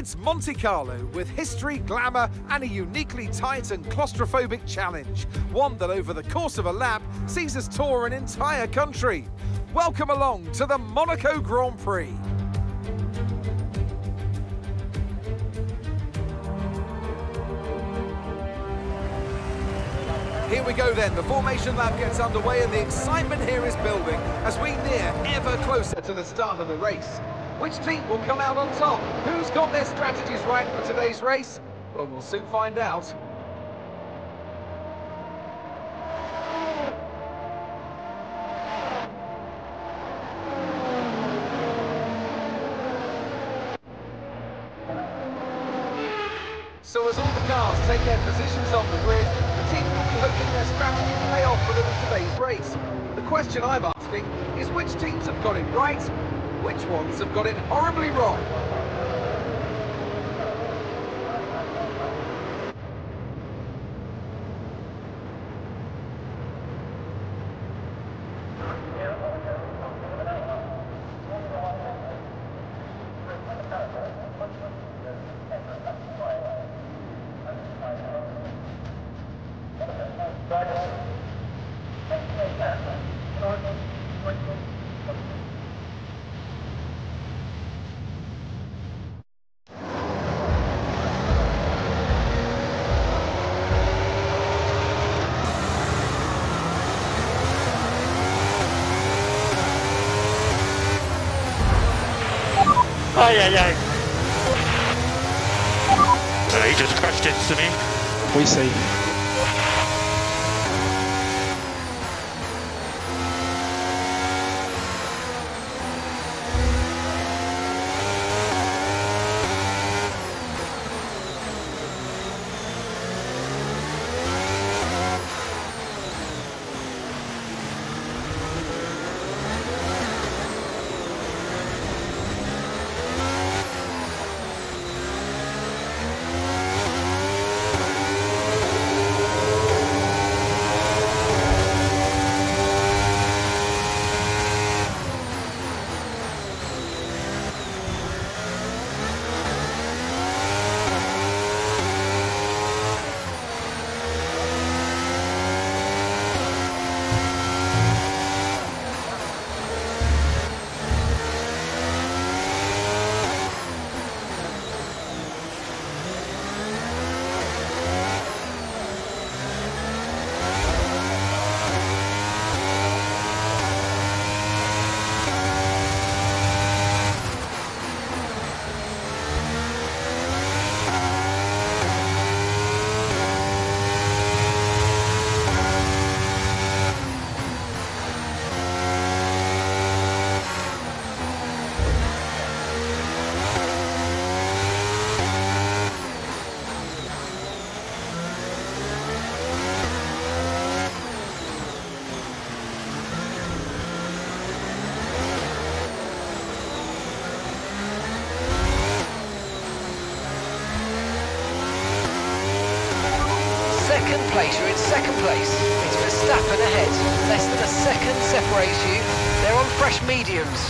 It's Monte Carlo with history, glamour, and a uniquely tight and claustrophobic challenge. One that, over the course of a lap, sees us tour an entire country. Welcome along to the Monaco Grand Prix. Here we go then, the formation lap gets underway and the excitement here is building as we near ever closer to the start of the race. Which team will come out on top? Who's got their strategies right for today's race? Well, we'll soon find out. So as all the cars take their positions on the grid, the team will be hoping their strategy to pay off for them in today's race. The question I'm asking is which teams have got it right, which ones have got it horribly wrong? Ay, ay, ay. Uh, he just crashed into me. We see. Second place, you're in second place. It's Verstappen ahead. Less than a second separates you. They're on fresh mediums.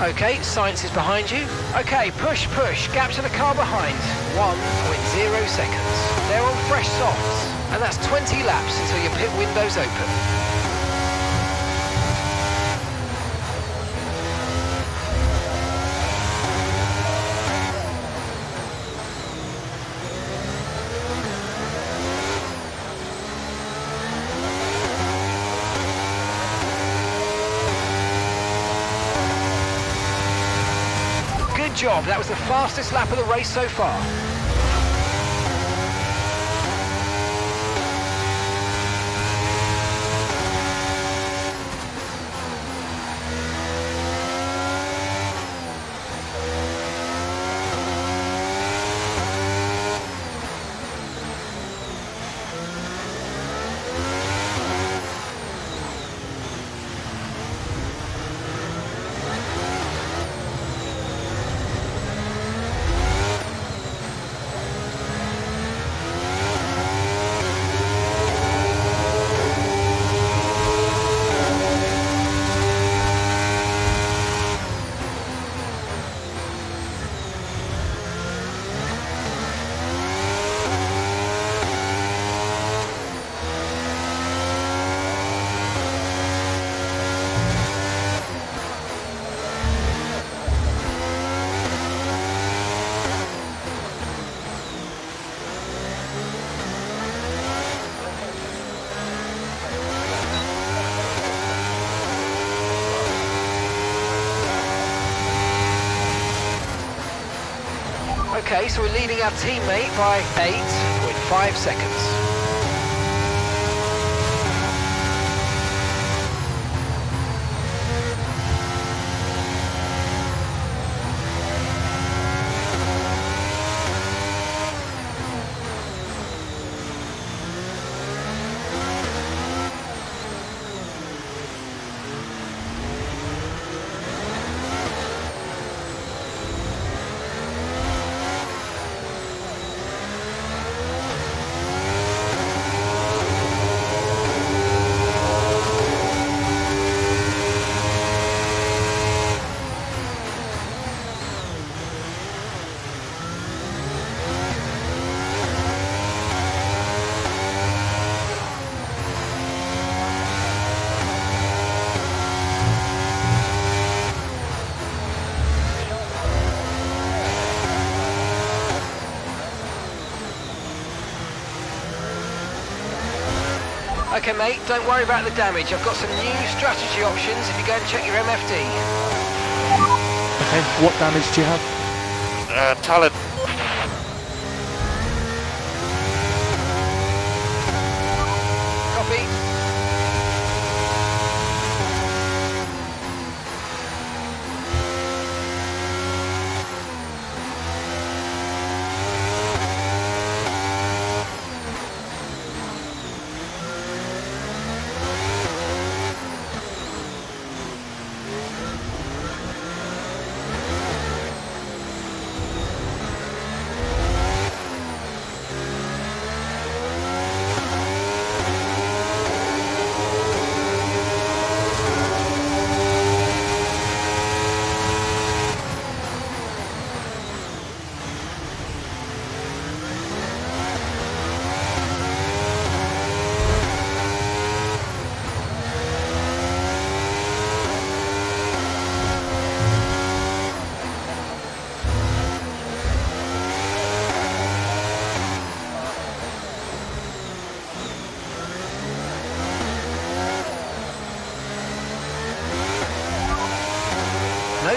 Okay, Sainz is behind you. Okay, push, push. Gap to the car behind. 1.0 seconds. They're on fresh softs. And that's 20 laps until your pit window's open. Good job. That was the fastest lap of the race so far. So we're leading our teammate by 8.5 seconds. Okay, mate, don't worry about the damage. I've got some new strategy options if you go and check your MFD. Okay, what damage do you have? Uh, talent. Copy. No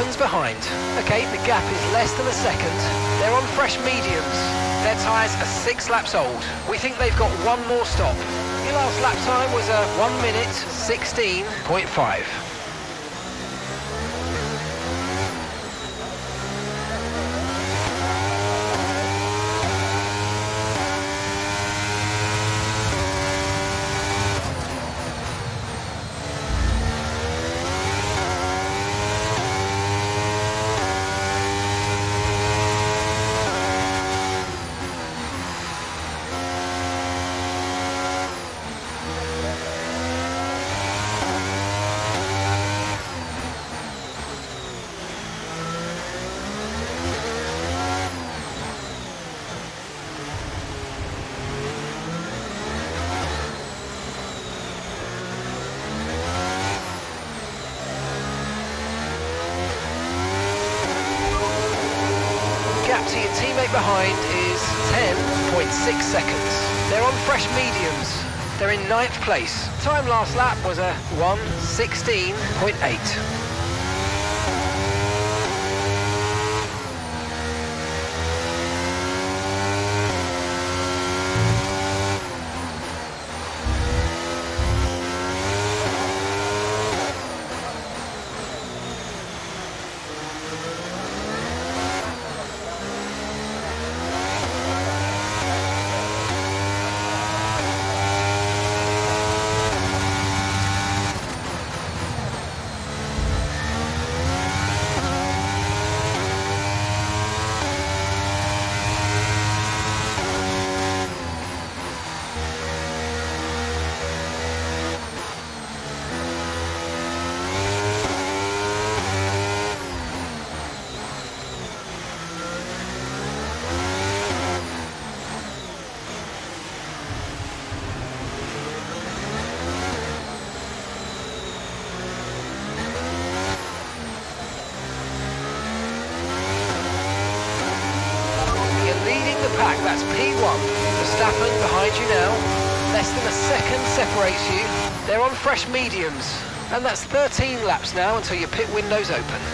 Behind. Okay, the gap is less than a second. They're on fresh mediums. Their tyres are six laps old. We think they've got one more stop. Your last lap time was a 1 minute 16.5. lap to your teammate behind is 10.6 seconds. They're on fresh mediums. They're in ninth place. Time last lap was a 116.8. pack, that's P1. Verstappen behind you now. Less than a second separates you. They're on fresh mediums. And that's 13 laps now until your pit window's open.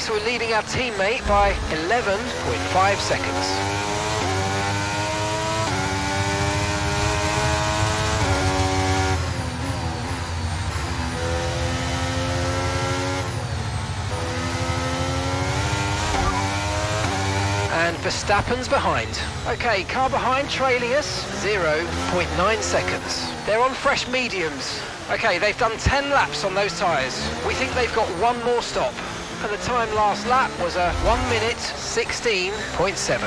So we're leading our teammate by 11.5 seconds. And Verstappen's behind. Okay, car behind trailing us, 0.9 seconds. They're on fresh mediums. Okay, they've done 10 laps on those tyres. We think they've got one more stop and the time last lap was a 1 minute 16.7.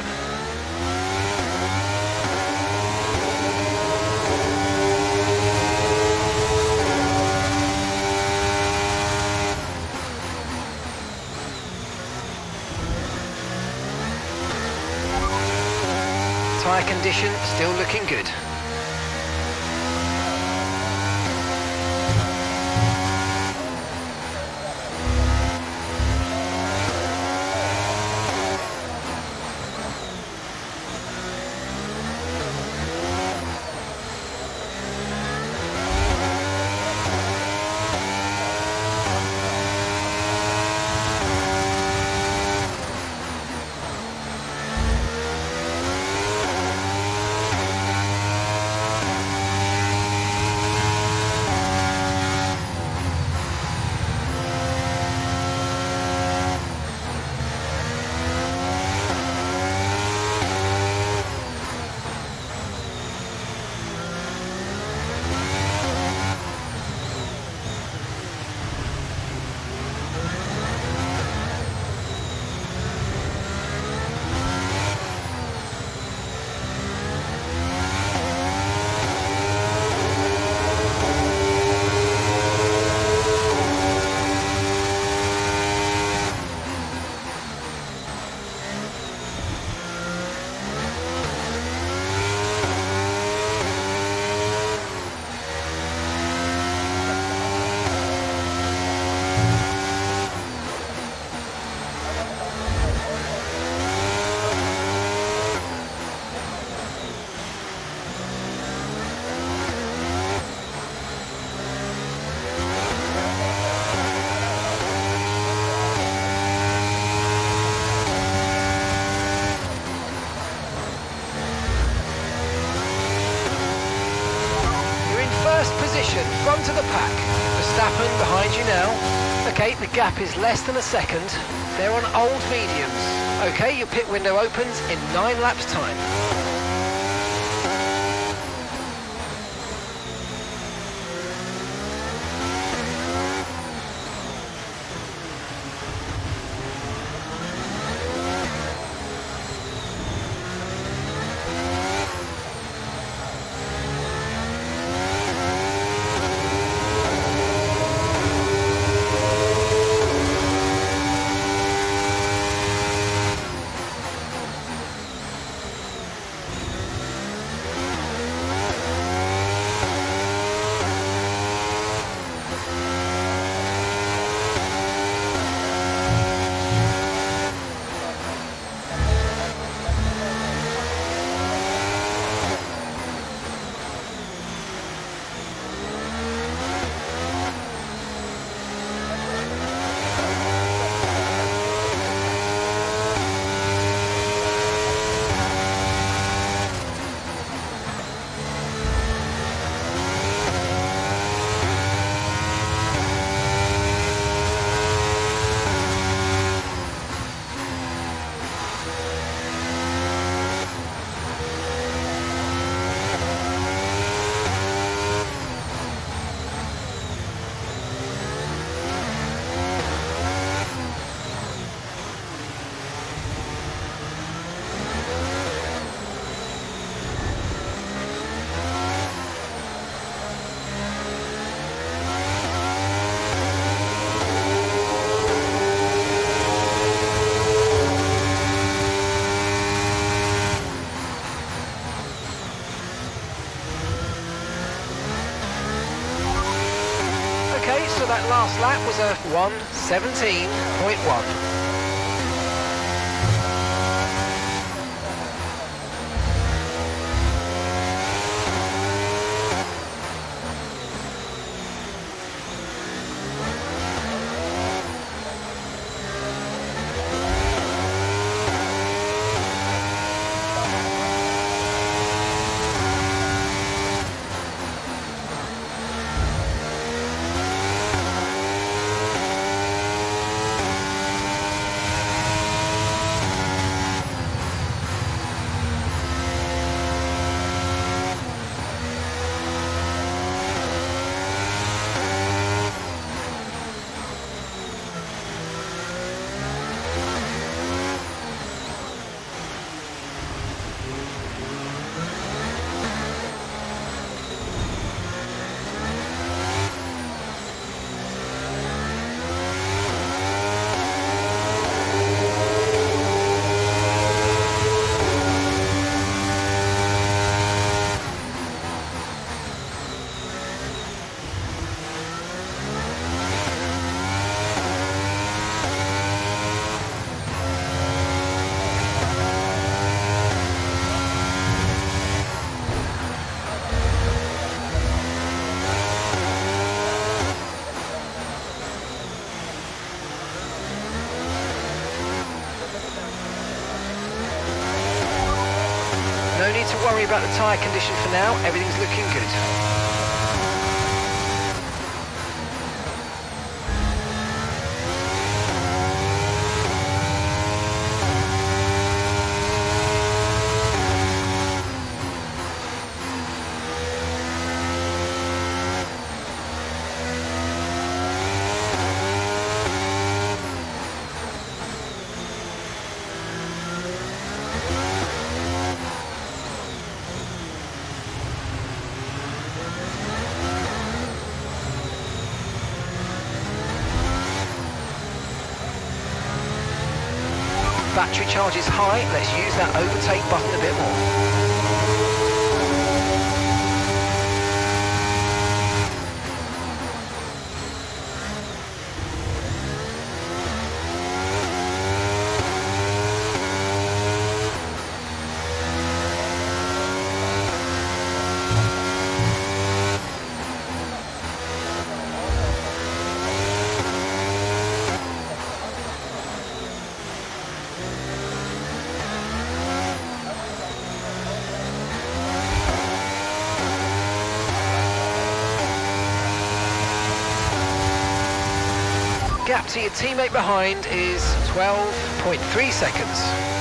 Tyre condition still looking good. Okay, the gap is less than a second. They're on old mediums. Okay, your pit window opens in nine laps time. that last lap was a 117.1. No need to worry about the tyre condition for now, everything's looking good. Battery charge is high, let's use that overtake button a bit more. To your teammate behind is 12.3 seconds.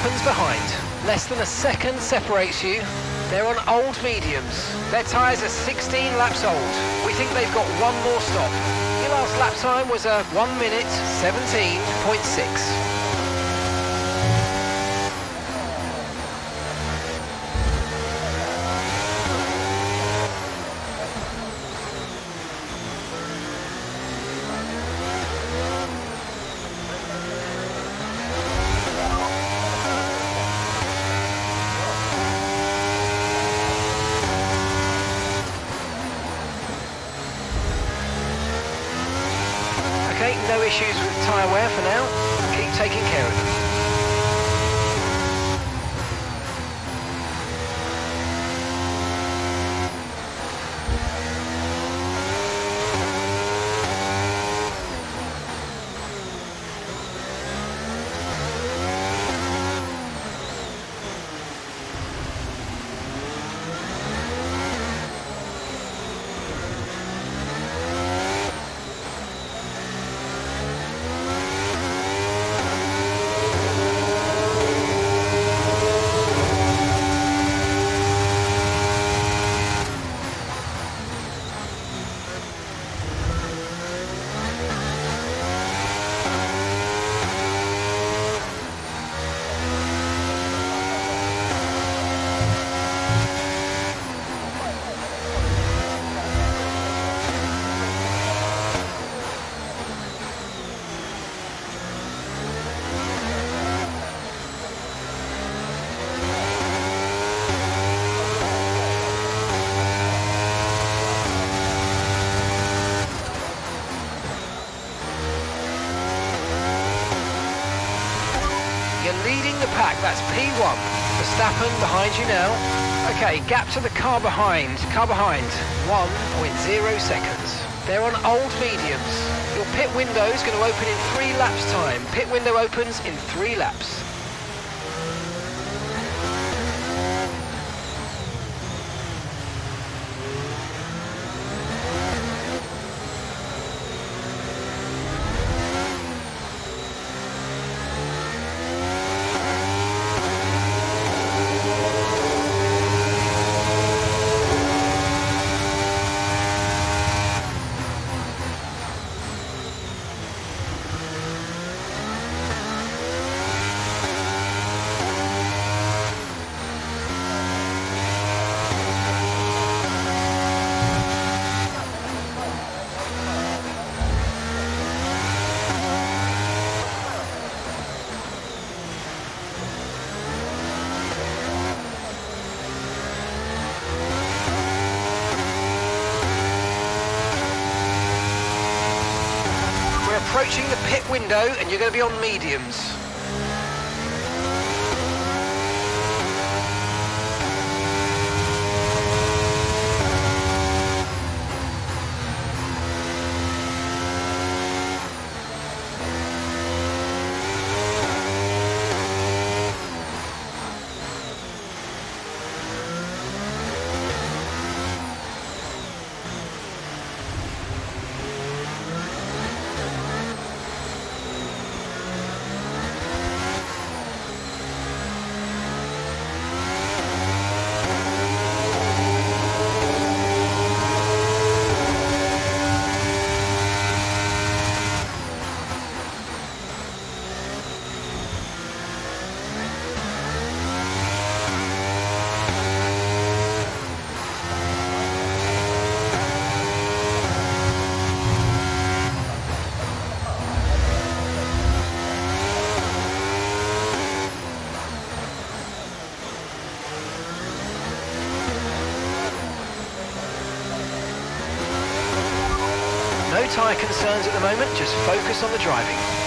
Verstappen's behind. Less than a second separates you. They're on old mediums. Their tyres are 16 laps old. We think they've got one more stop. Your last lap time was a 1 minute 17.6. behind you now. Okay, gap to the car behind. Car behind, 1.0 seconds. They're on old mediums. Your pit window is going to open in three laps time. Pit window opens in three laps. Approaching the pit window and you're going to be on mediums. Focus on the driving.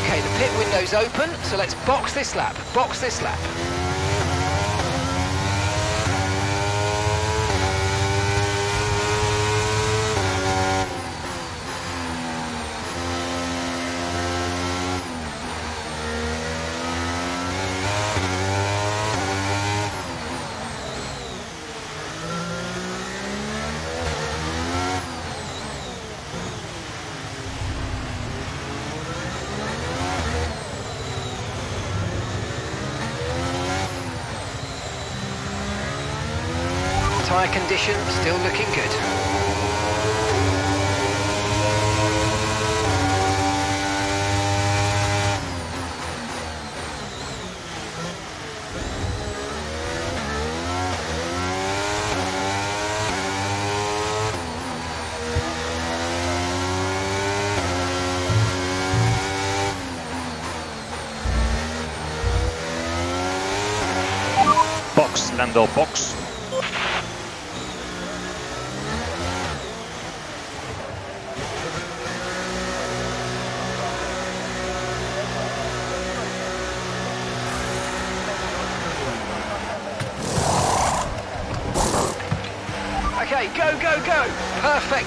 Okay, the window's open, so let's box this lap. Box this lap. Tyre condition still looking good. Box, Lando, box.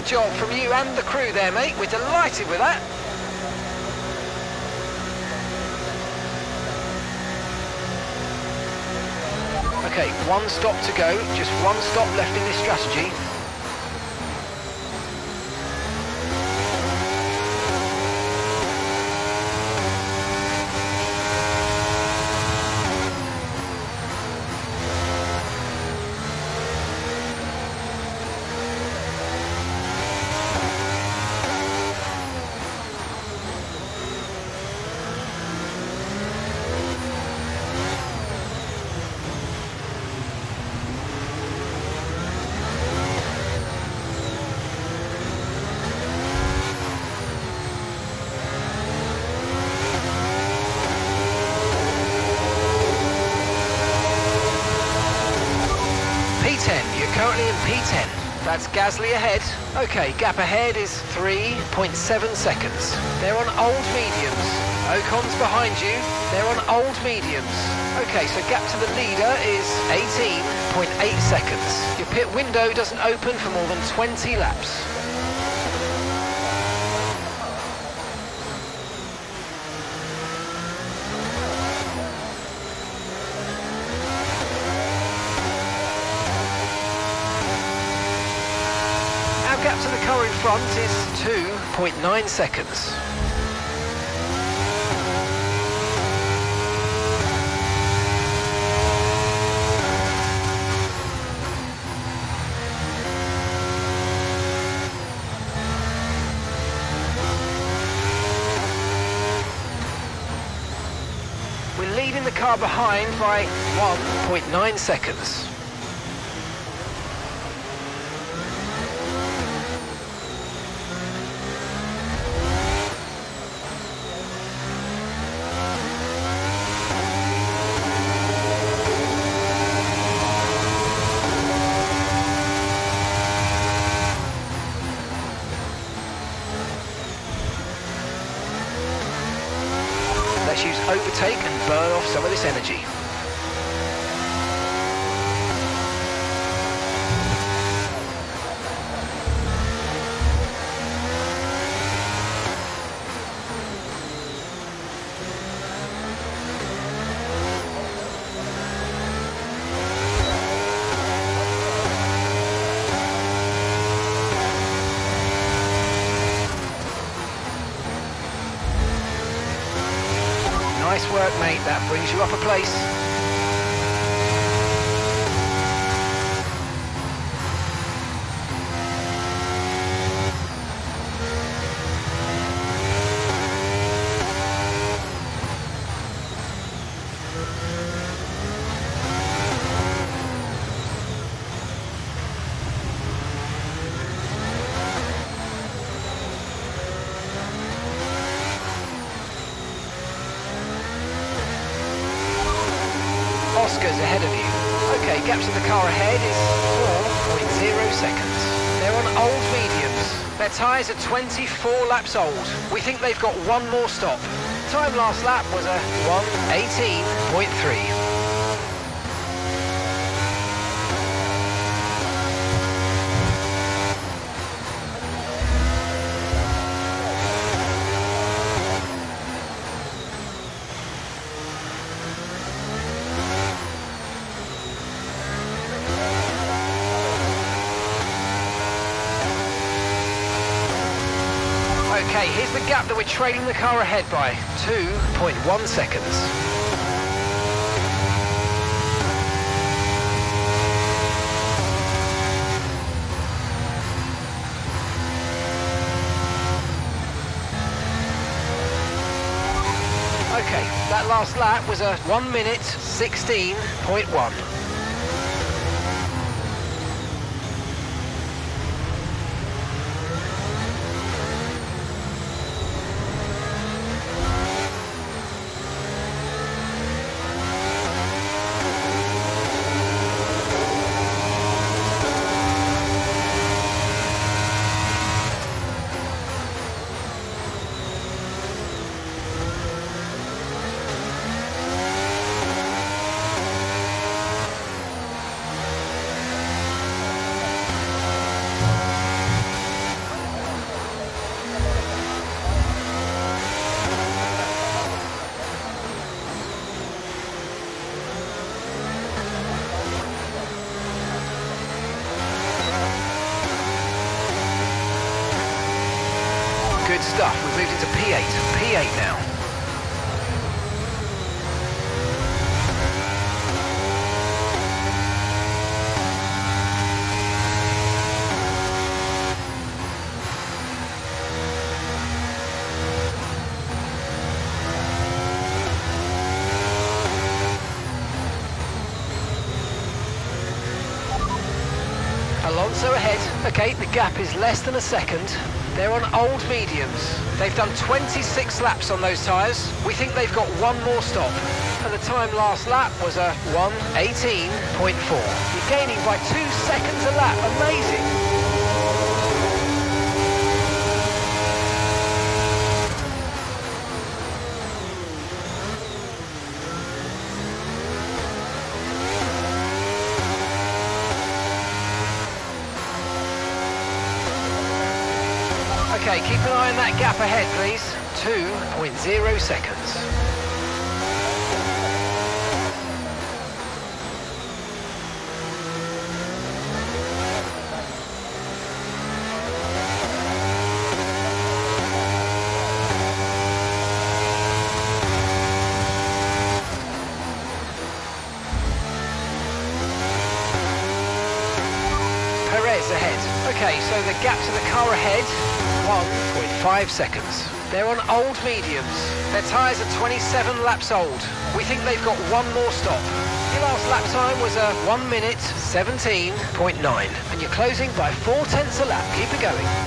Job from you and the crew there, mate. We're delighted with that. Okay, one stop to go. Just one stop left in this strategy. P10, you're currently in P10. Ahead. Okay, gap ahead is 3.7 seconds. They're on old mediums. Ocon's behind you. They're on old mediums. Okay, so gap to the leader is 18.8 seconds. Your pit window doesn't open for more than 20 laps. Our gap to the car in front is 2.9 seconds. We're leaving the car behind by 1.9 seconds. overtake and burn off some of this energy. Nice work, mate. That brings you up a place. Oscar's ahead of you. Okay, gap to the car ahead is 4.0 seconds. They're on old mediums. Their tyres are 24 laps old. We think they've got one more stop. Time last lap was a 118.3. Okay, here's the gap that we're trailing the car ahead by. 2.1 seconds. Okay, that last lap was a 1 minute 16.1. Alonso ahead. Okay, the gap is less than a second. They're on old mediums. They've done 26 laps on those tyres. We think they've got one more stop. And the time last lap was a 118.4. You're gaining by two seconds a lap. Amazing. Okay, keep an eye on that gap ahead, please. 2.0 seconds. Perez ahead. Okay, so the gap to the car ahead, 1.5 seconds. They're on old mediums. Their tyres are 27 laps old. We think they've got one more stop. Your last lap time was a 1 minute 17.9. And you're closing by 4 tenths a lap. Keep it going.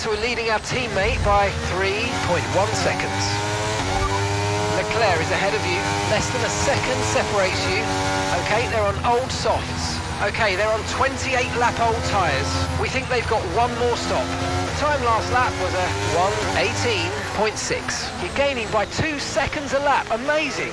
So we're leading our teammate by 3.1 seconds. Leclerc is ahead of you. Less than a second separates you. Okay, they're on old softs. Okay, they're on 28 lap old tyres. We think they've got one more stop. The time last lap was a 118.6. You're gaining by two seconds a lap. Amazing.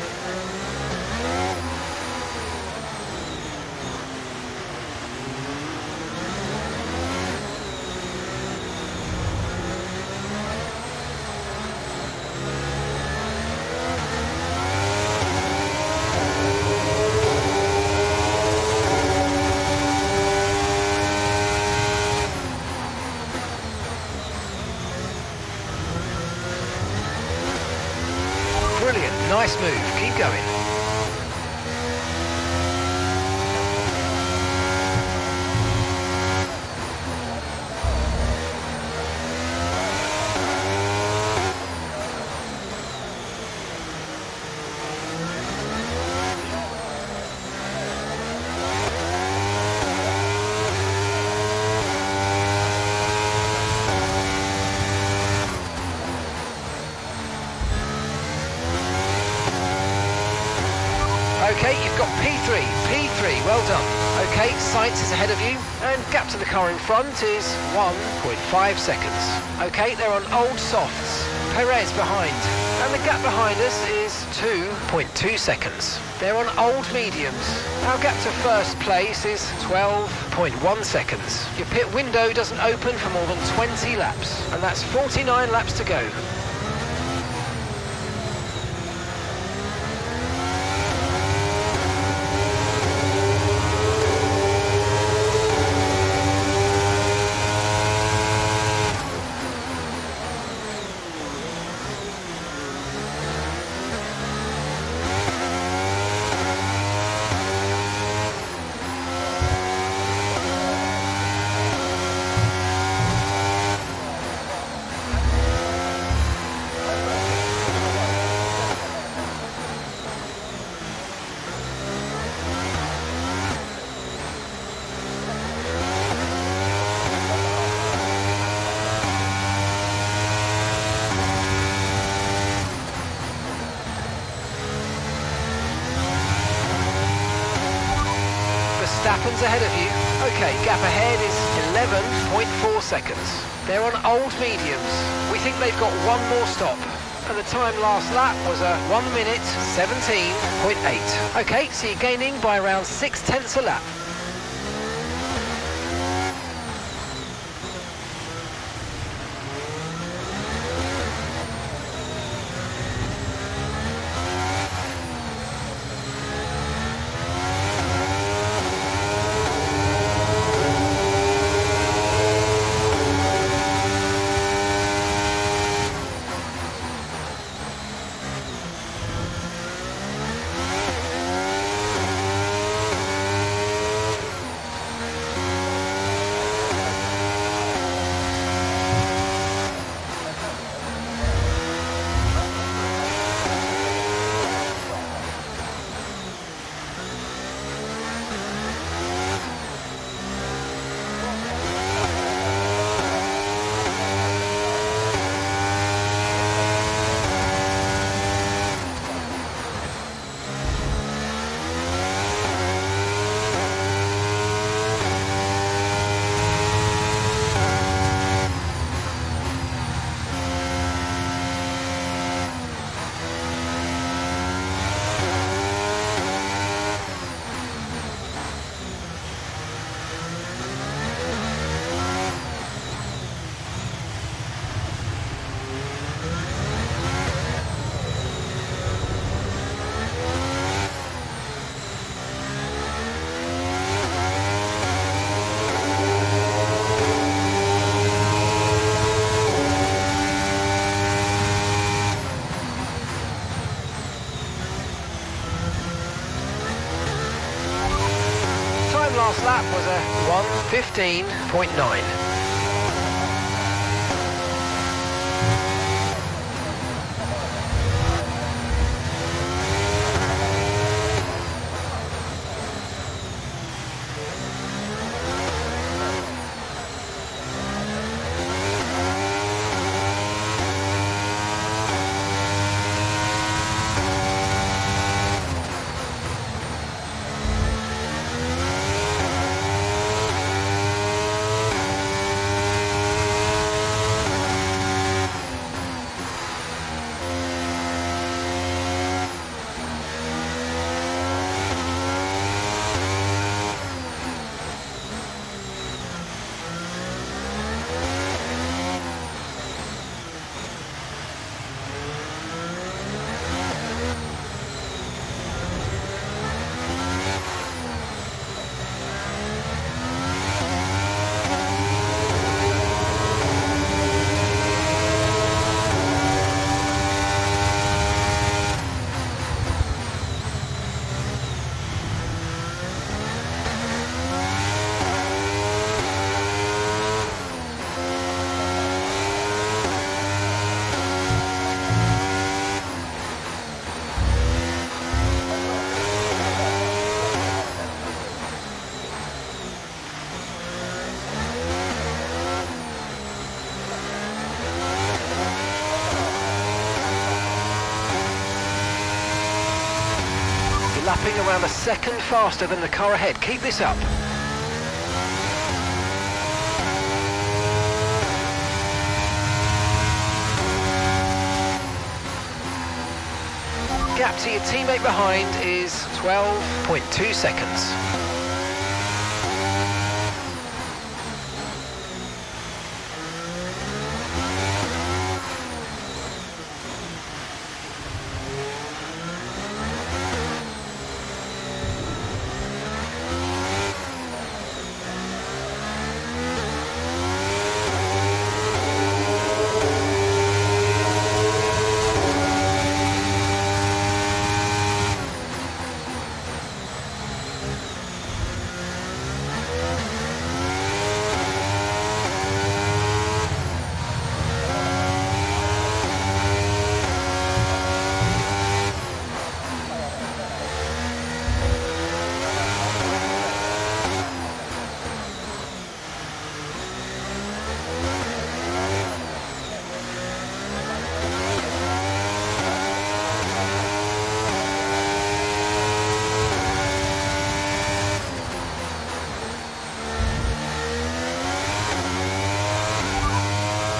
Brilliant. Nice move. Keep going. Okay, you've got P3. P3, well done. Sainz is ahead of you, and gap to the car in front is 1.5 seconds. Okay, they're on old softs. Perez behind, and the gap behind us is 2.2 seconds. They're on old mediums. Our gap to first place is 12.1 seconds. Your pit window doesn't open for more than 20 laps, and that's 49 laps to go. Verstappen's ahead of you. Okay, gap ahead is 11.4 seconds. They're on old mediums. We think they've got one more stop. And the time last lap was a 1 minute 17.8. Okay, so you're gaining by around 6 tenths a lap. 15.9. second faster than the car ahead. Keep this up. Gap to your teammate behind is 12.2 seconds.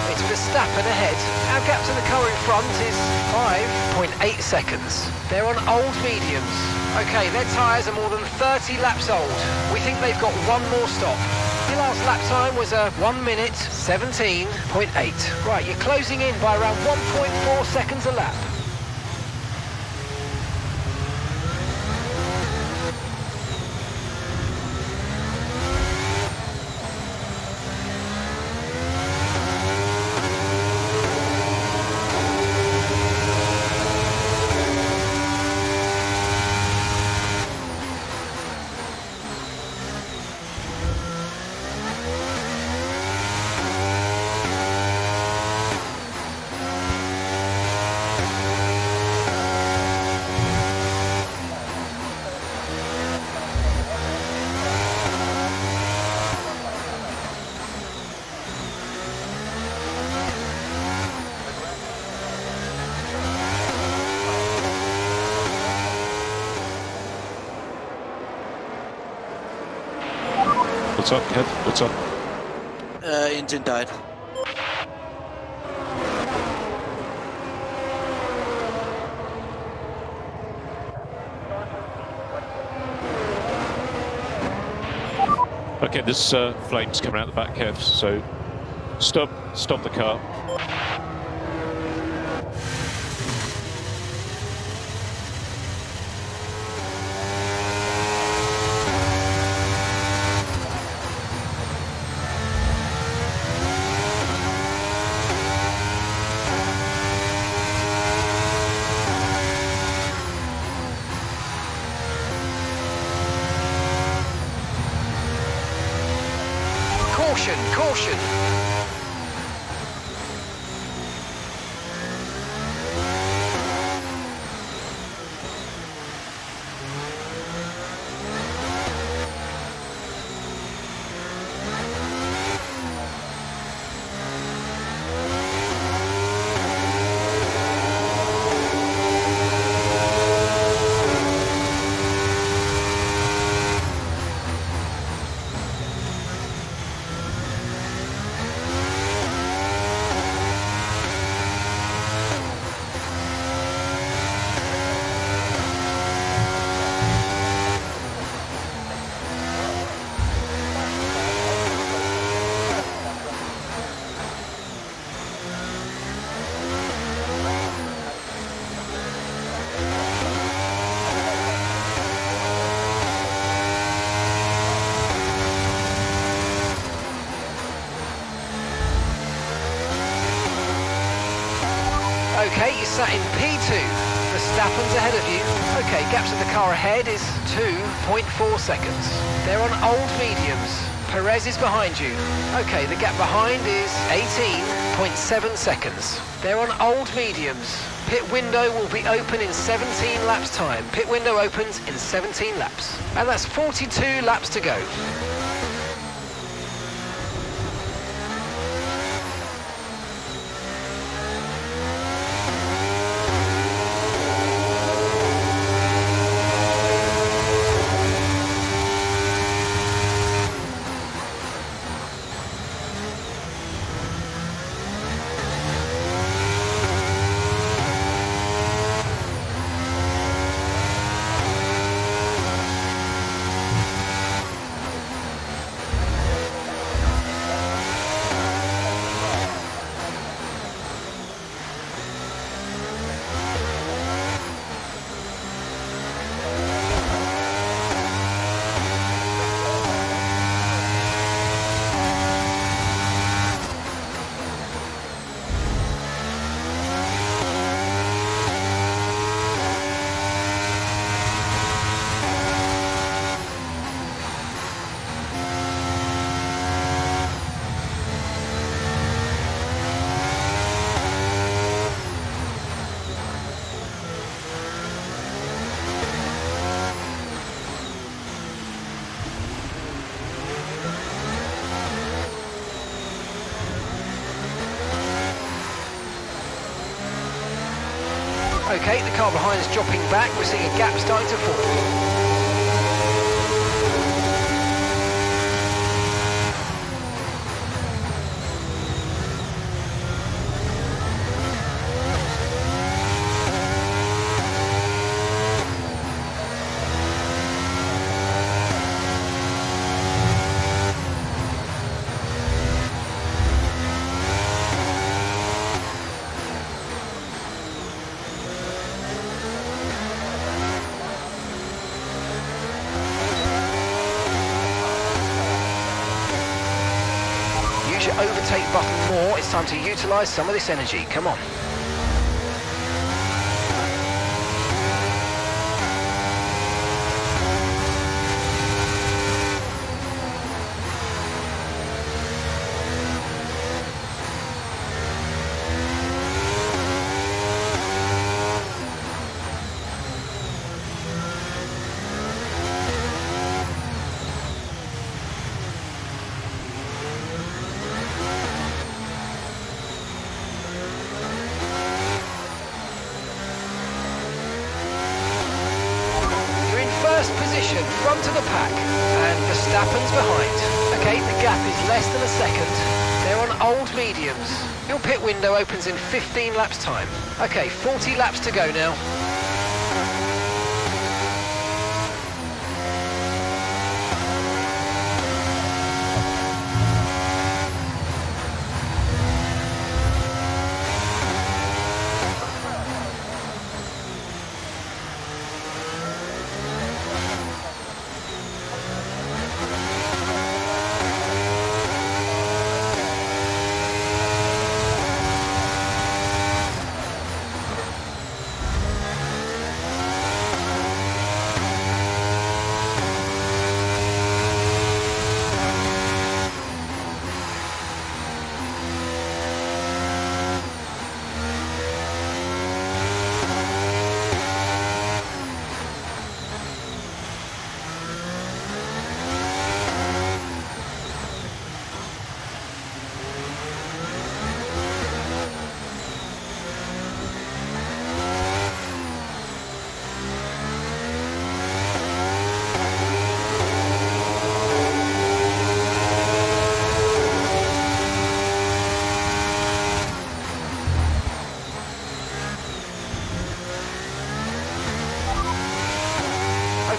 It's Verstappen ahead. Our gap to the car in front is 5.8 seconds. They're on old mediums. Okay, their tyres are more than 30 laps old. We think they've got one more stop. Your last lap time was a 1 minute 17.8. Right, you're closing in by around 1.4 seconds a lap. What's up, Kev? What's up? Uh, engine died. Okay, this uh, flames coming out the back, Kev. So stop, stop the car. Okay, you sat in P2. Verstappen's ahead of you. Okay, gap to the car ahead is 2.4 seconds. They're on old mediums. Perez is behind you. Okay, the gap behind is 18.7 seconds. They're on old mediums. Pit window will be open in 17 laps time. Pit window opens in 17 laps. And that's 42 laps to go. Okay, the car behind is dropping back. We're seeing a gap starting to form. Use your overtake button more. It's time to utilise some of this energy. Come on. You're in first position, front of the pack, and Verstappen's behind. Okay, the gap is less than a second. Old mediums. Your pit window opens in 15 laps time. Okay, 40 laps to go now.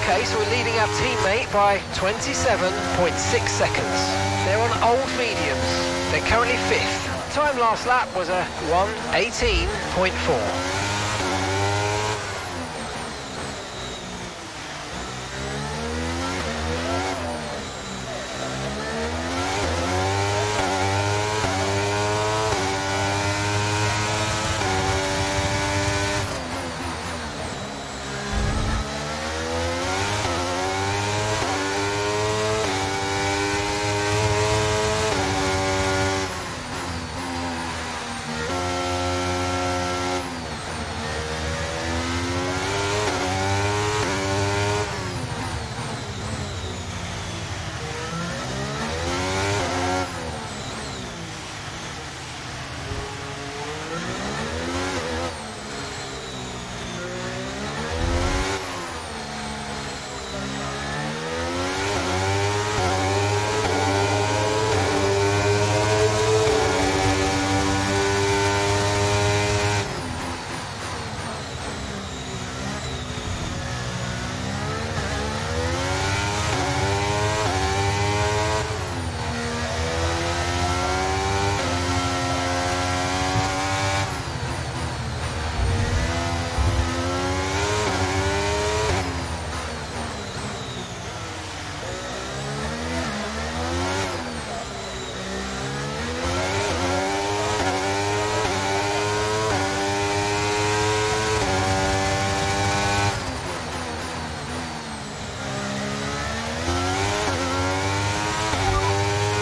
Okay, so we're leading our teammate by 27.6 seconds. They're on old mediums. They're currently fifth. Time last lap was a 118.4.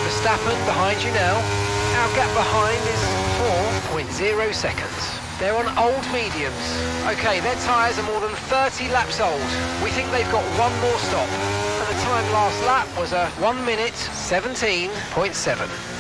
Verstappen behind you now. Our gap behind is 4.0 seconds. They're on old mediums. Okay, their tyres are more than 30 laps old. We think they've got one more stop. And the time last lap was a 1 minute 17.7.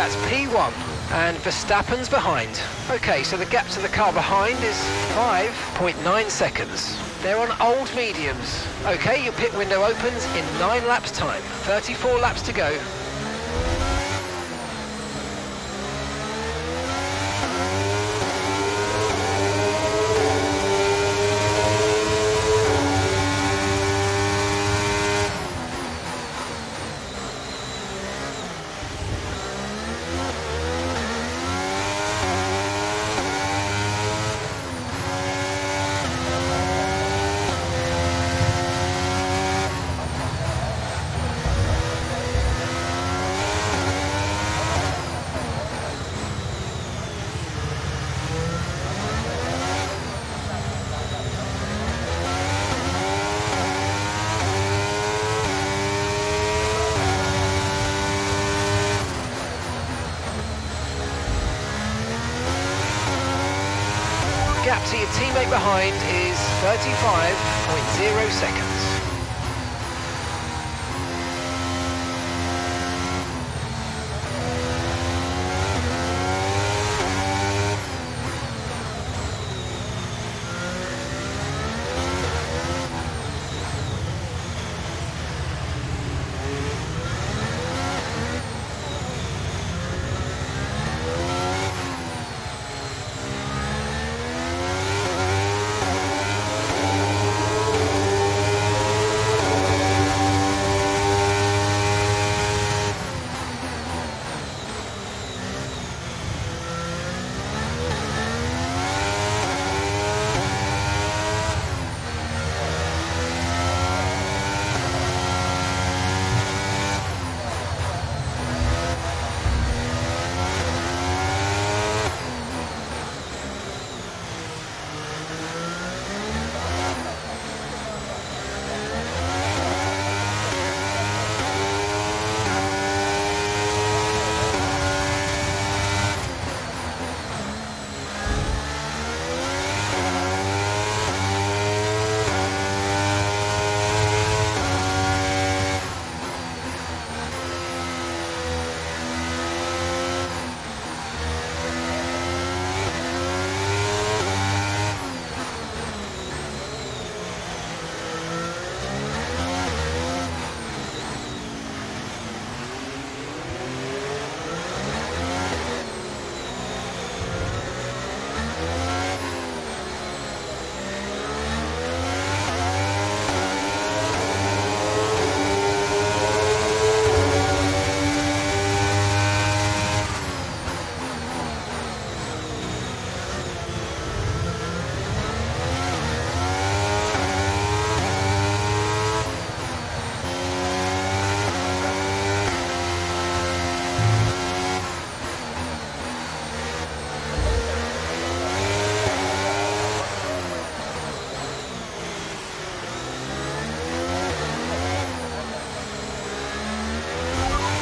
That's P1. And Verstappen's behind. Okay, so the gap to the car behind is 5.9 seconds. They're on old mediums. Okay, your pit window opens in 9 laps time. 34 laps to go.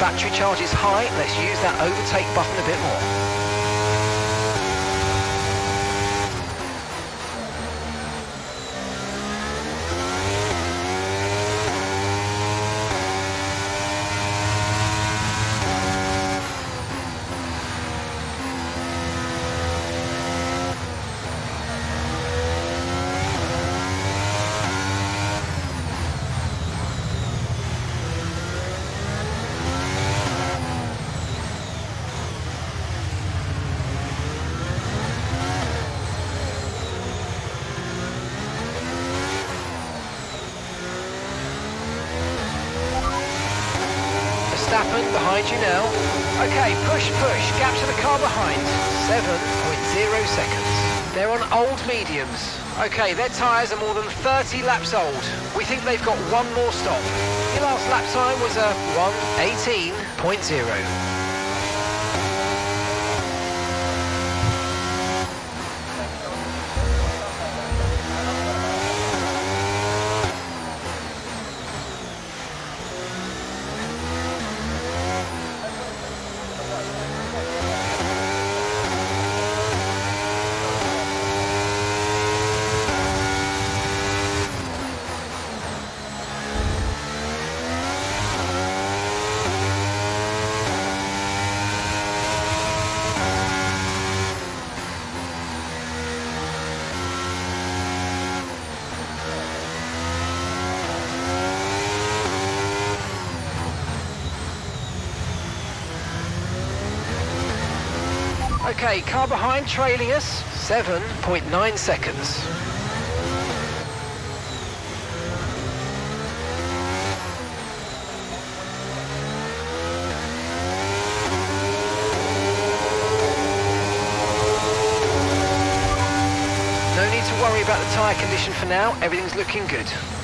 Battery charge is high. Let's use that overtake button a bit more. Verstappen behind you now. Okay, push, push. Gap to the car behind. 7.0 seconds. They're on old mediums. Okay, their tyres are more than 30 laps old. We think they've got one more stop. Your last lap time was a 118.0. Okay, car behind trailing us, 7.9 seconds. No need to worry about the tyre condition for now, everything's looking good.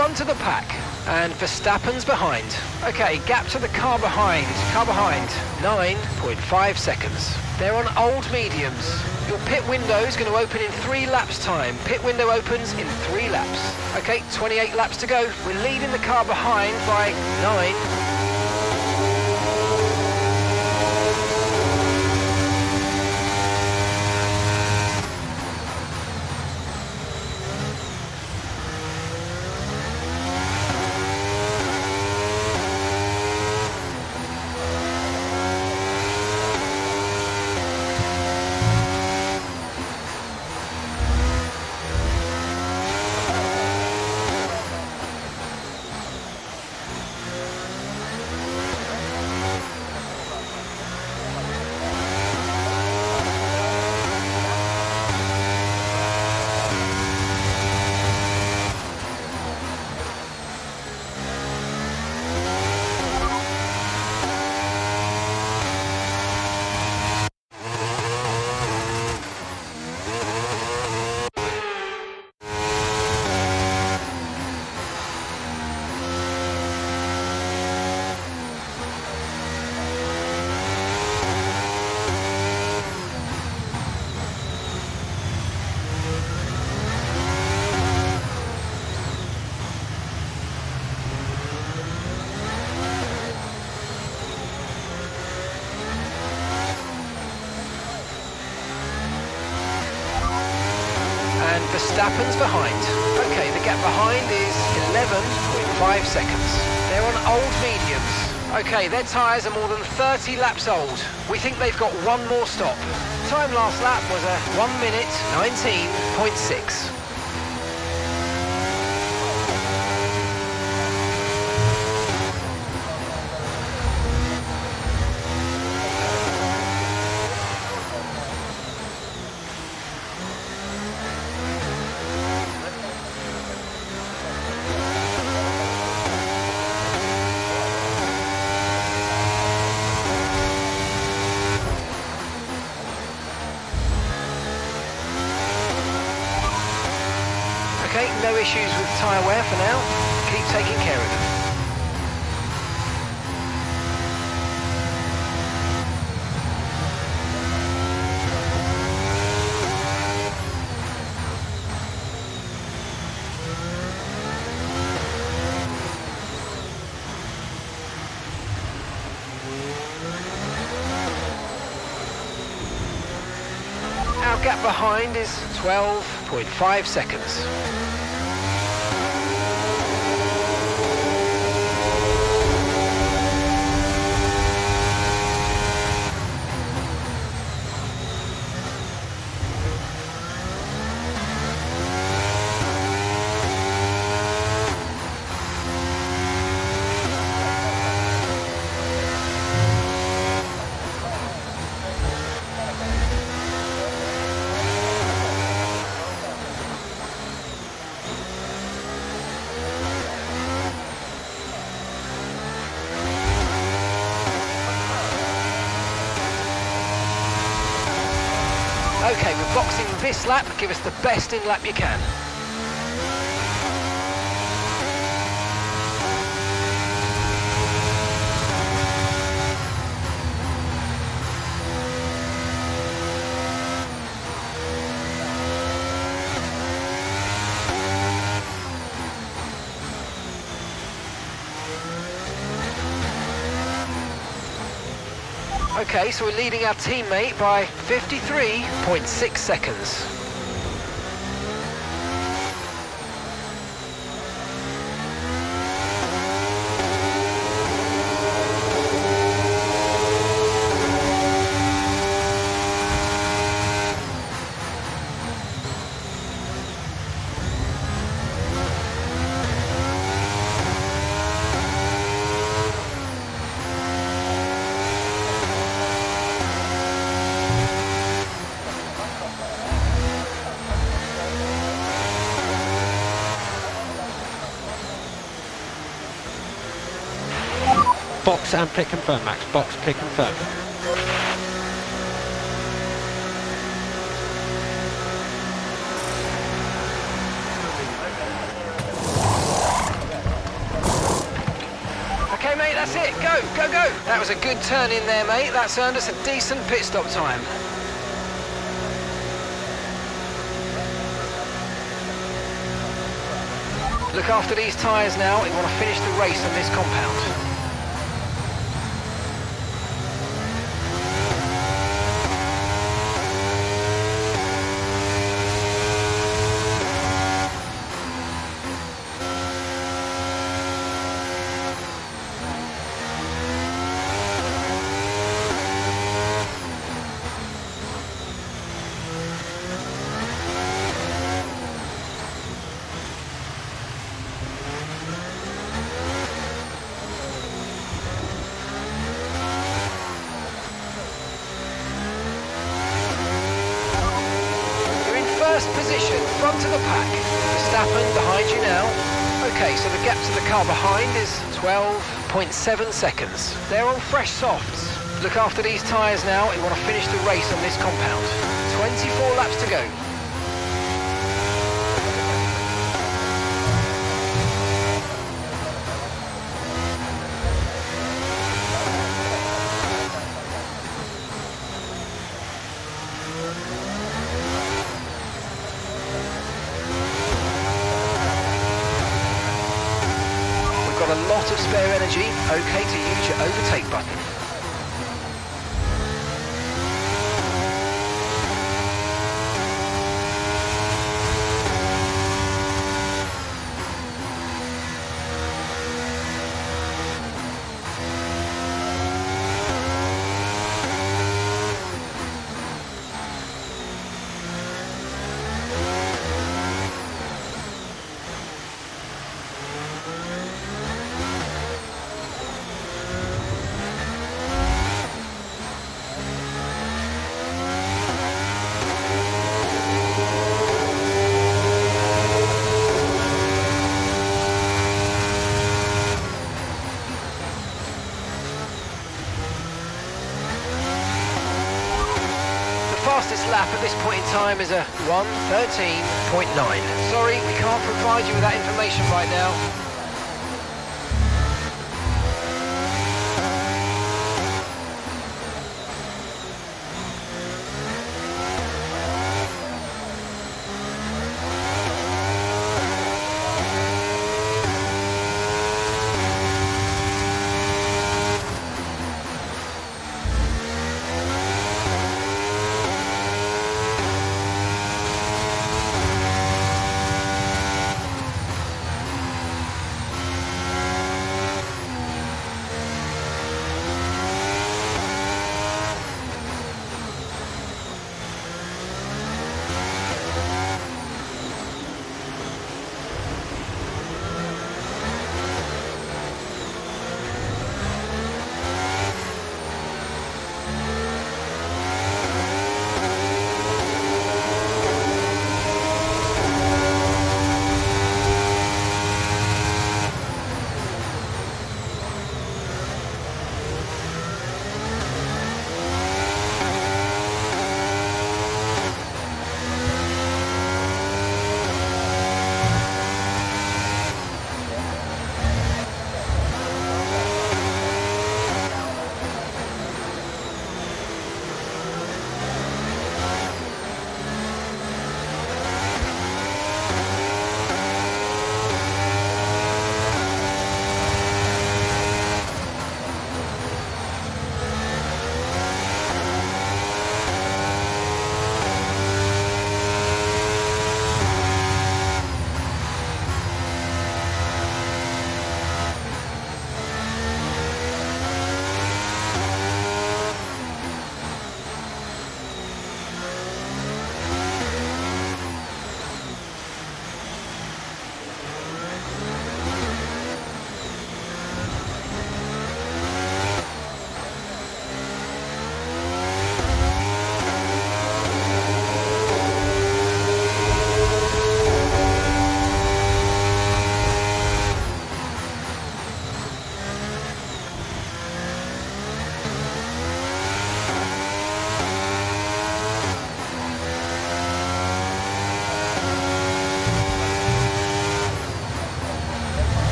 front of the pack and Verstappen's behind. Okay, gap to the car behind, car behind, 9.5 seconds. They're on old mediums. Your pit window is going to open in three laps time. Pit window opens in three laps. Okay, 28 laps to go. We're leading the car behind by 9. happens behind? Okay, the gap behind is 11.5 seconds. They're on old mediums. Okay, their tyres are more than 30 laps old. We think they've got one more stop. Time last lap was a 1 minute 19.6. 12.5 seconds. Okay, we're boxing this lap. Give us the best in lap you can. Okay, so we're leading our teammate by 53.6 seconds. Box and pick confirm, Max. Box, pick confirm. Okay, mate, that's it. Go, go, go. That was a good turn in there, mate. That's earned us a decent pit stop time. Look after these tyres now. We want to finish the race on this compound. You're in first position, front of the pack. Verstappen behind you now. Okay, so the gap to the car behind is 12.7 seconds. They're on fresh softs. Look after these tyres now. We want to finish the race on this compound. 24 laps to go. We've got a lot of spare Okay to use your overtake button. The fastest lap at this point in time is a 1.13.9. Sorry, we can't provide you with that information right now.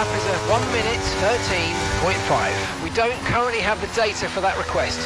Lap is a 1 minute 13.5. We don't currently have the data for that request.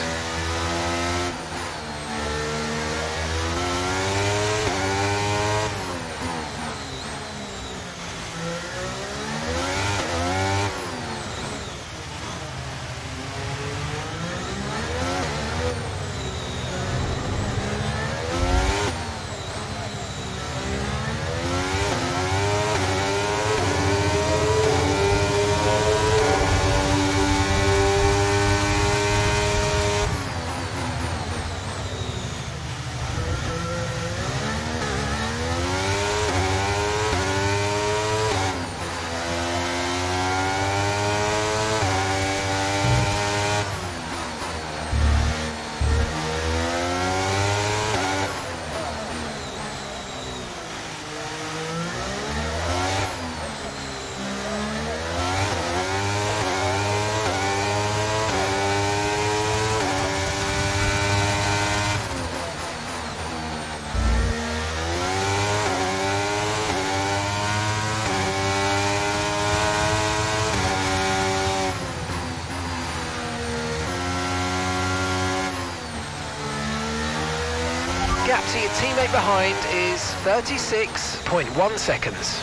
Gap to your teammate behind is 36.1 seconds.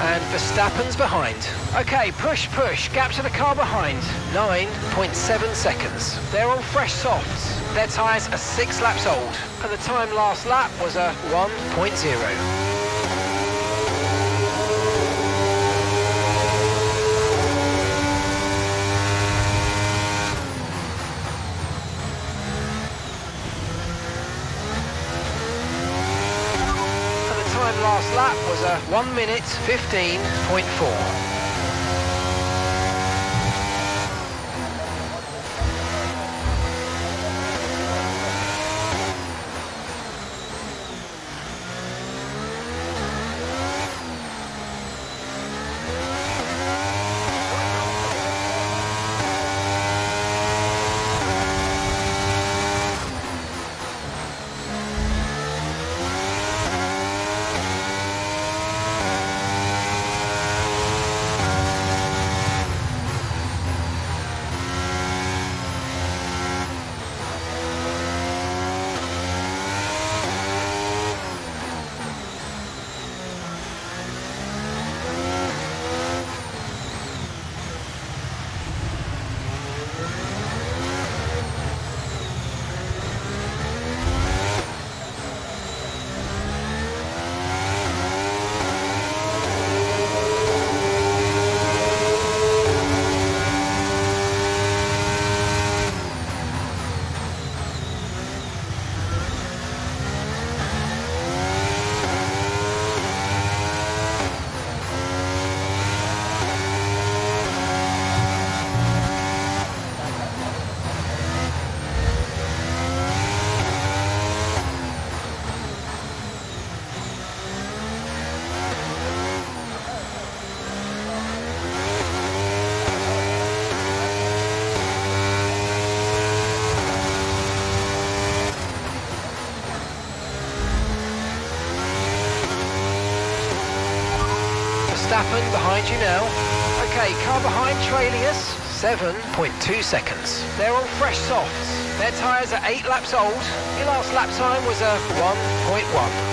And Verstappen's behind. Okay, push, push. Gap to the car behind. 9.7 seconds. They're on fresh softs. Their tyres are six laps old. And the time last lap was a 1.0. And the time last lap was a 1 minute 15.4. Verstappen behind you now. Okay, car behind trailing us, 7.2 seconds. They're on fresh softs. Their tyres are 8 laps old. Your last lap time was a 1.1.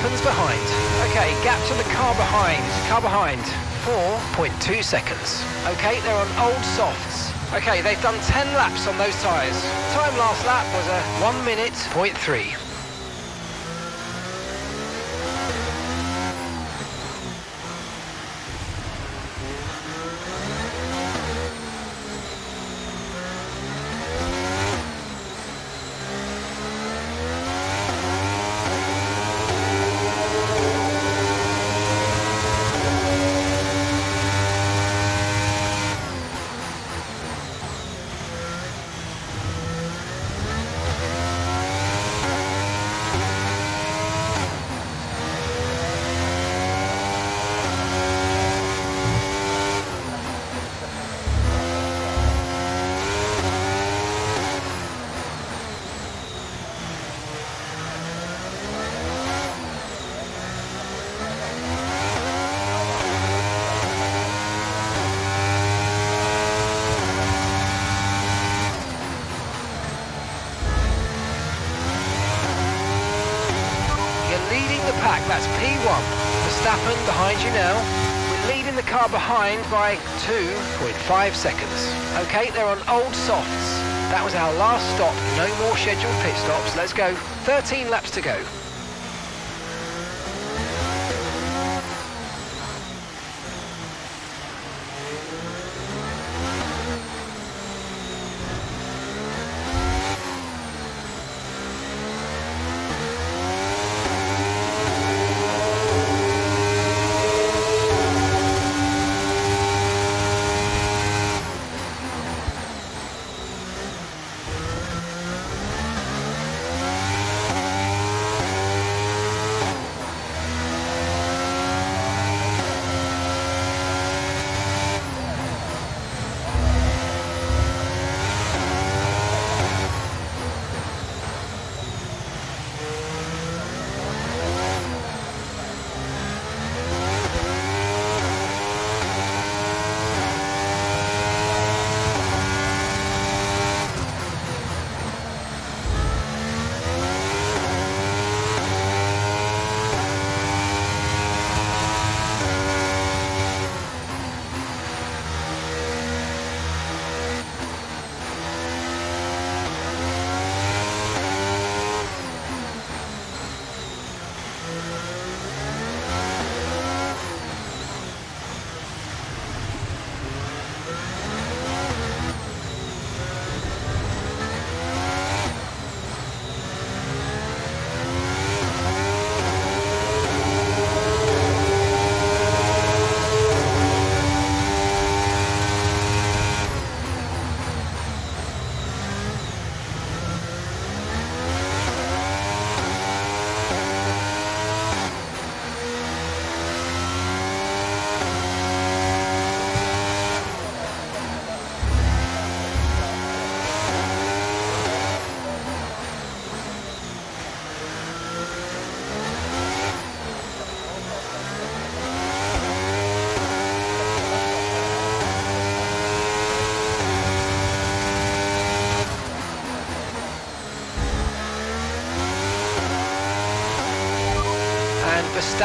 happens behind. Okay, gap to the car behind. Car behind. 4.2 seconds. Okay, they're on old softs. Okay, they've done 10 laps on those tyres. Time last lap was a 1 minute 0.3. 2.5 seconds. Okay, they're on old softs. That was our last stop. No more scheduled pit stops. Let's go. 13 laps to go.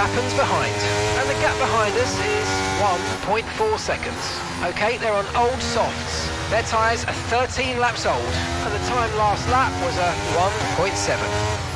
Verstappen's behind. And the gap behind us is 1.4 seconds. Okay, they're on old softs. Their tyres are 13 laps old, and the time last lap was a 1.7.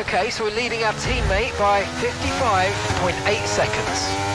Okay, so we're leading our teammate by 55.8 seconds.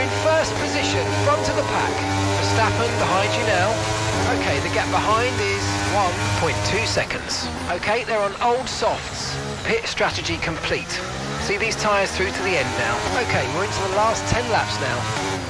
We're in first position, front of the pack. Verstappen behind you now. Okay, the gap behind is 1.2 seconds. Okay, they're on old softs. Pit strategy complete. See these tyres through to the end now. Okay, we're into the last 10 laps now.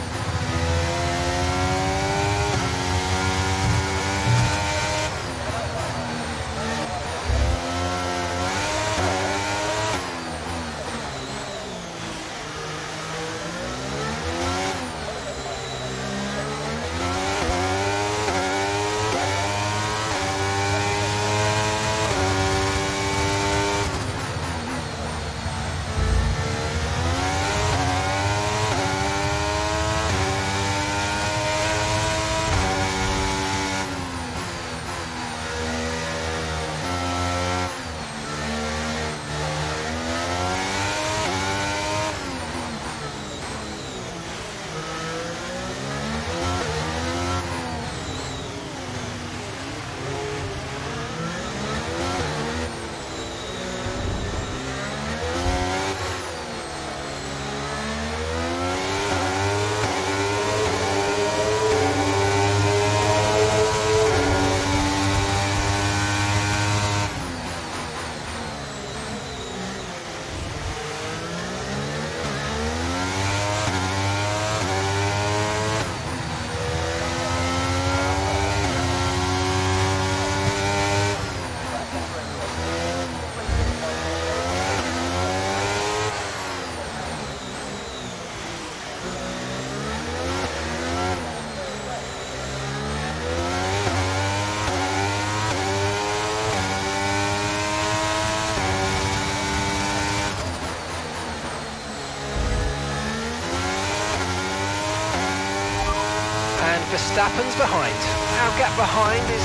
And Verstappen's behind. Our gap behind is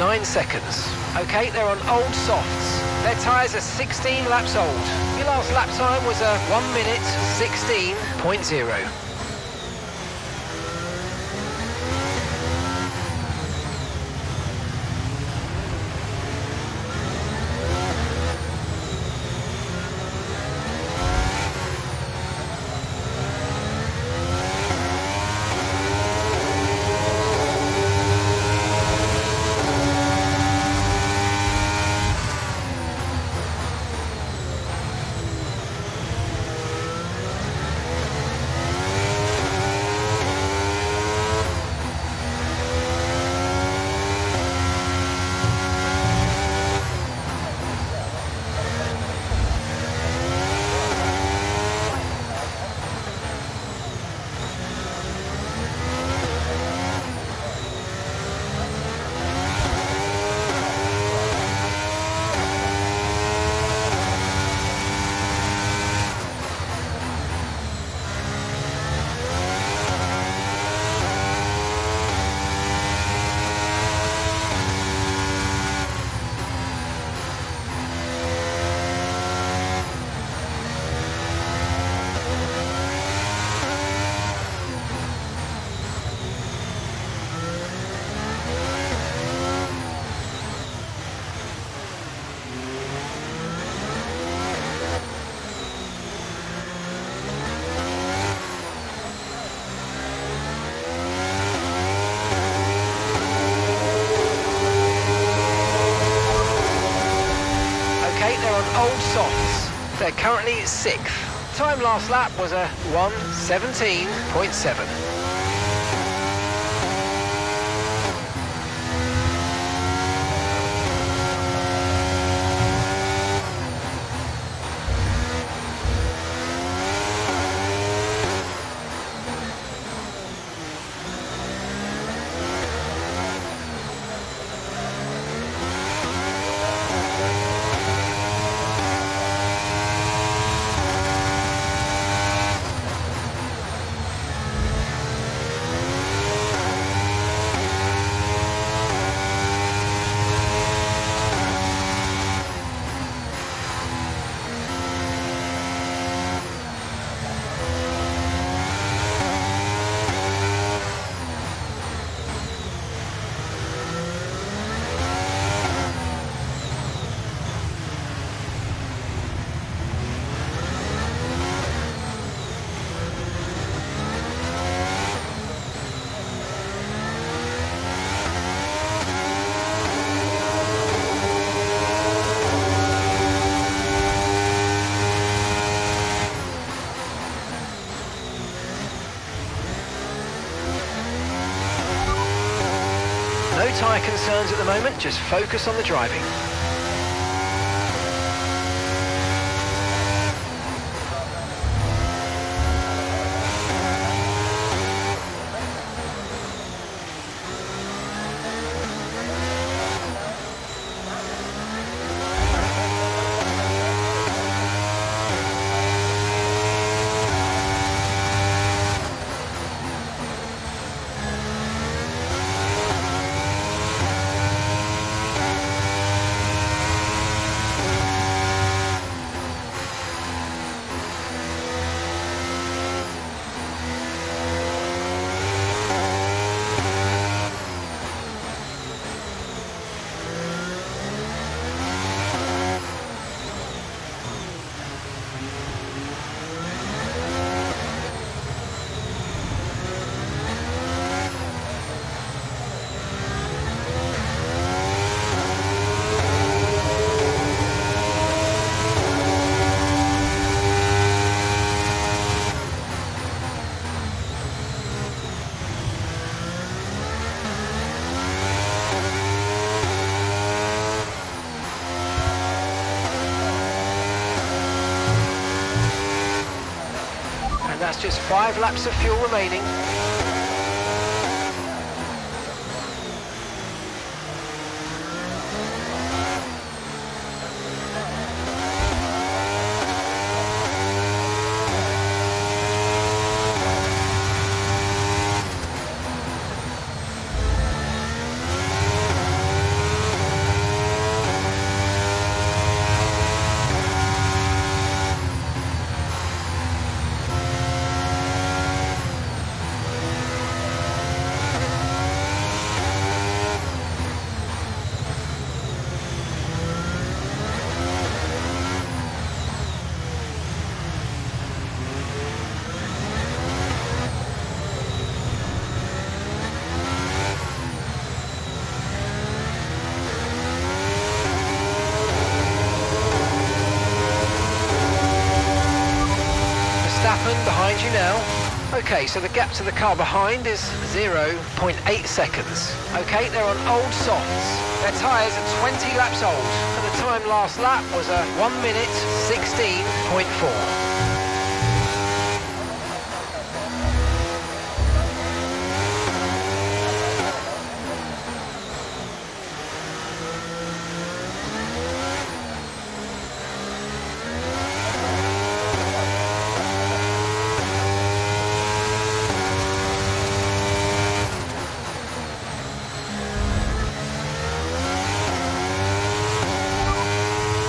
0.9 seconds. Okay, they're on old softs. Their tyres are 16 laps old. Your last lap time was a 1 minute 16.0. currently sixth. Time last lap was a 117.7. No tyre concerns at the moment, just focus on the driving. And that's just five laps of fuel remaining. Verstappen behind you now. Okay, so the gap to the car behind is 0.8 seconds. Okay, they're on old softs. Their tyres are 20 laps old, and the time last lap was a 1 minute 16.4.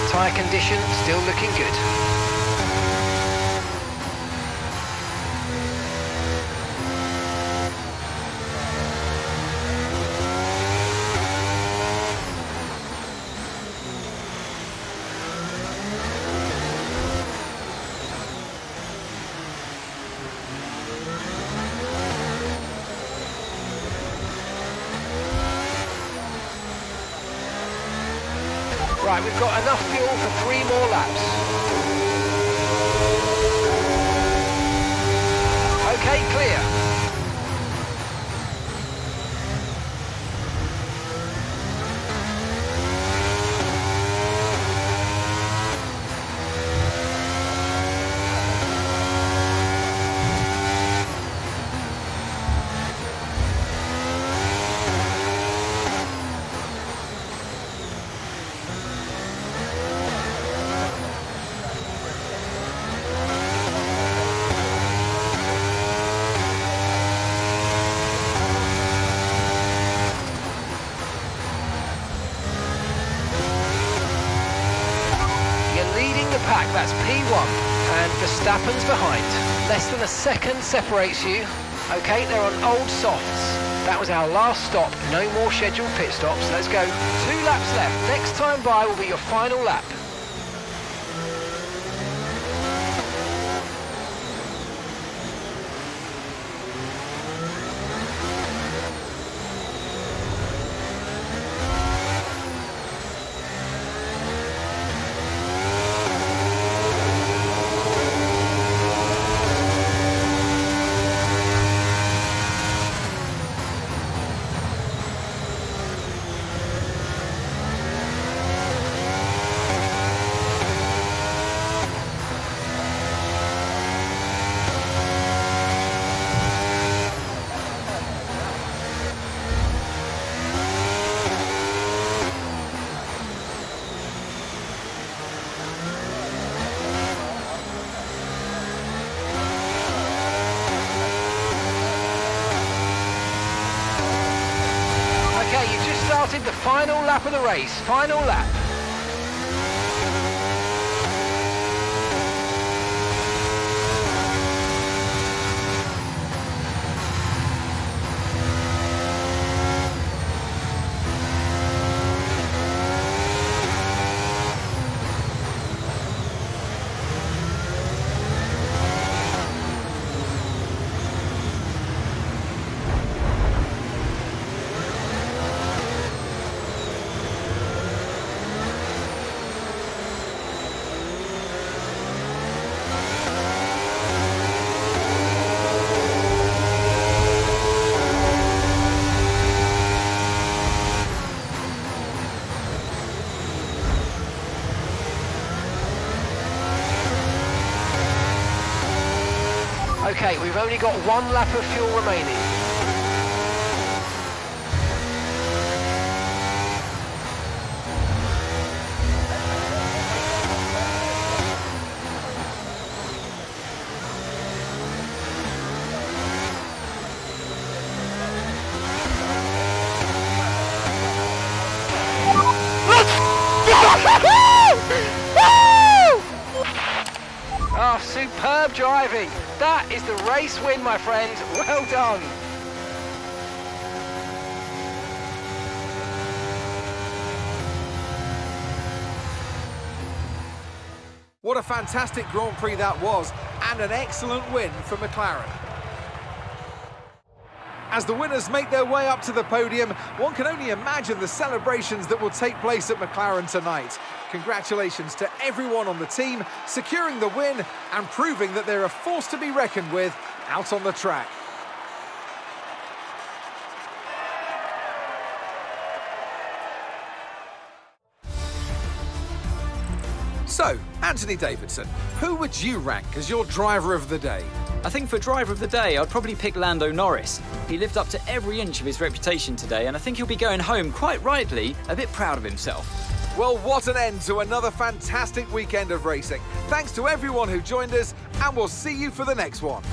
Tyre condition still looking good. Second separates you. Okay, they're on old softs. That was our last stop, no more scheduled pit stops. Let's go. Two laps left. Next time by will be your final lap. Okay, you just started the the race. Final lap. Okay, we've only got one lap of fuel remaining. Oh, superb driving. That is the race win, my friend. Well done. What a fantastic Grand Prix that was, and an excellent win for McLaren. As the winners make their way up to the podium, one can only imagine the celebrations that will take place at McLaren tonight. Congratulations to everyone on the team, securing the win and proving that they're a force to be reckoned with out on the track. So, Anthony Davidson, who would you rank as your driver of the day? I think for driver of the day, I'd probably pick Lando Norris. He lived up to every inch of his reputation today, and I think he'll be going home, quite rightly, a bit proud of himself. Well, what an end to another fantastic weekend of racing. Thanks to everyone who joined us, and we'll see you for the next one.